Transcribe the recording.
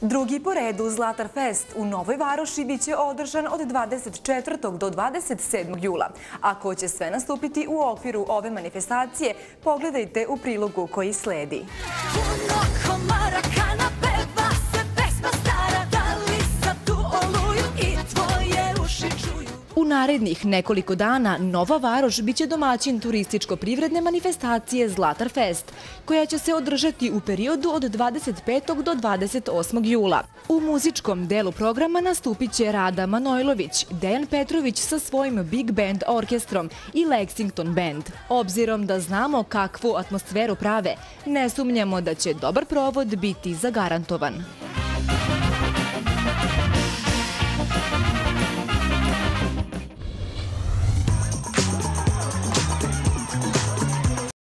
Drugi po redu Zlatar Fest u Novoj Varoši biće održan od 24. do 27. jula. A ko će sve nastupiti u okviru ove manifestacije, pogledajte u prilogu koji sledi. Narednih nekoliko dana Nova Varoš biće domaćin turističko-privredne manifestacije Zlatar Fest, koja će se održati u periodu od 25. do 28. jula. U muzičkom delu programa nastupit će Rada Manojlović, Dejan Petrović sa svojim Big Band orkestrom i Lexington Band. Obzirom da znamo kakvu atmosferu prave, ne sumnjamo da će dobar provod biti zagarantovan.